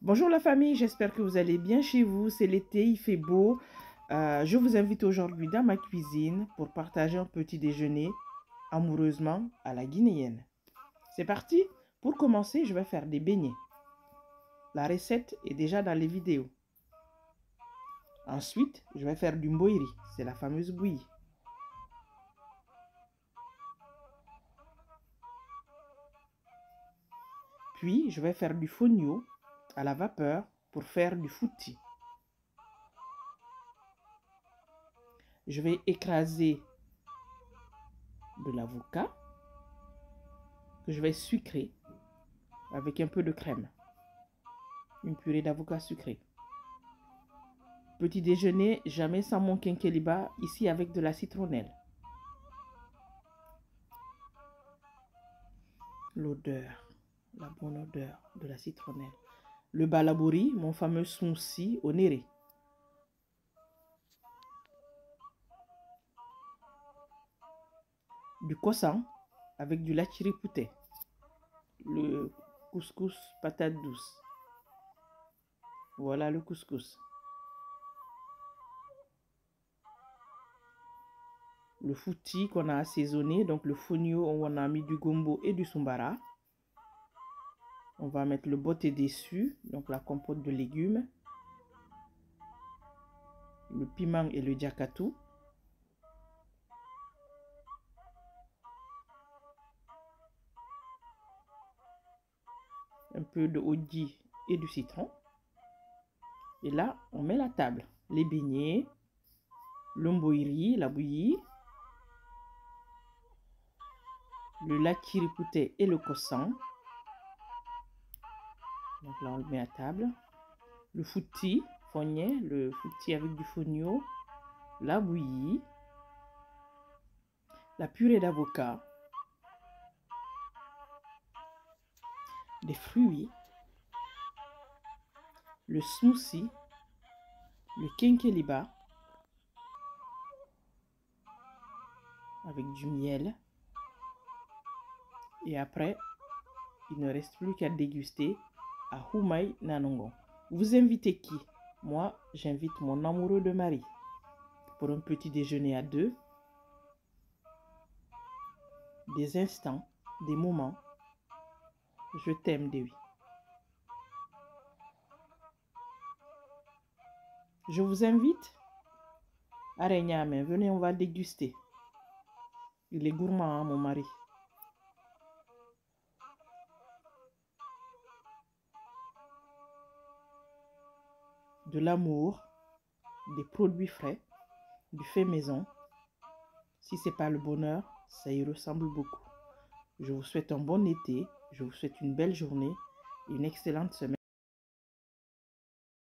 Bonjour la famille, j'espère que vous allez bien chez vous. C'est l'été, il fait beau. Euh, je vous invite aujourd'hui dans ma cuisine pour partager un petit déjeuner amoureusement à la guinéenne. C'est parti Pour commencer, je vais faire des beignets. La recette est déjà dans les vidéos. Ensuite, je vais faire du mboiri, c'est la fameuse bouillie. Puis, je vais faire du fonio à la vapeur pour faire du fouti. Je vais écraser de l'avocat que je vais sucrer avec un peu de crème. Une purée d'avocat sucré. Petit déjeuner, jamais sans mon quinqueliba, ici avec de la citronnelle. L'odeur la bonne odeur de la citronnelle. Le balabouri, mon fameux smoothie au néré. Du croissant avec du pouté. Le couscous patate douce. Voilà le couscous. Le fouti qu'on a assaisonné, donc le fonio, on a mis du gombo et du sumbara. On va mettre le beauté dessus, donc la compote de légumes, le piment et le diakatou. Un peu de odi et du citron. Et là, on met la table. Les beignets, l'omboiri, la bouillie, le lakiripouté et le cossan. Donc là, on le met à table. Le fouti, fognet, le fouti avec du fonio, la bouillie, la purée d'avocat, des fruits, le smoothie, le kenkeliba avec du miel. Et après, il ne reste plus qu'à déguster à Humay Nanongo. Vous invitez qui? Moi, j'invite mon amoureux de mari pour un petit déjeuner à deux. Des instants, des moments. Je t'aime, Dewi. Je vous invite à Venez, on va déguster. Il est gourmand, hein, mon mari. De l'amour, des produits frais, du fait maison. Si c'est pas le bonheur, ça y ressemble beaucoup. Je vous souhaite un bon été, je vous souhaite une belle journée, une excellente semaine.